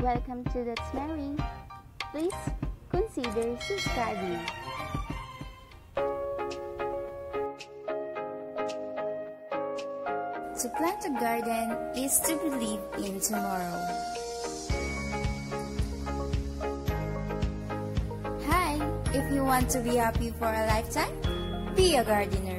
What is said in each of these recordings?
Welcome to That's Mary. Please consider subscribing. To plant a garden is to believe in tomorrow. Hi, if you want to be happy for a lifetime, be a gardener.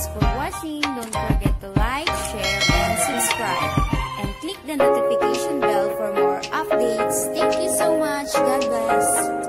Thanks for watching. Don't forget to like, share, and subscribe. And click the notification bell for more updates. Thank you so much. God bless.